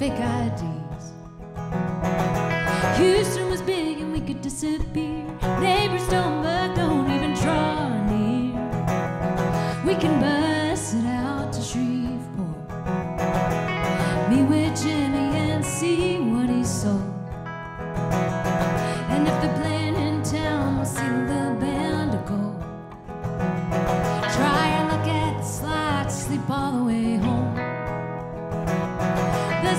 fake IDs. Houston was big and we could disappear. Neighbors don't, but don't even draw near. We can burn.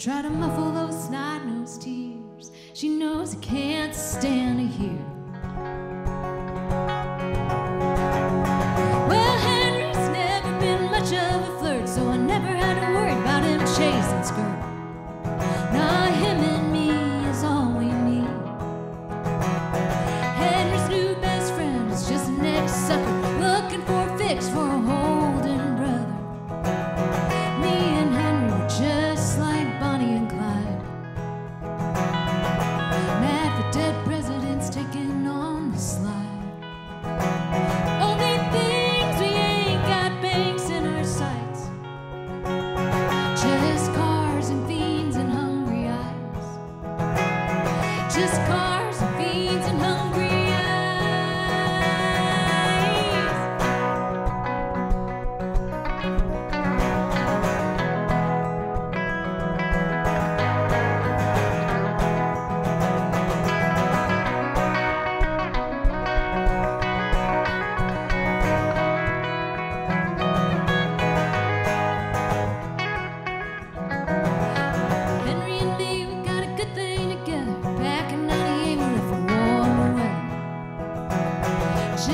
Try to muffle those snide-nosed tears. She knows I can't stand to hear This car.